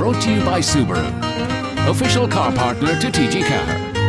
Brought to you by Subaru, official car partner to TG Car.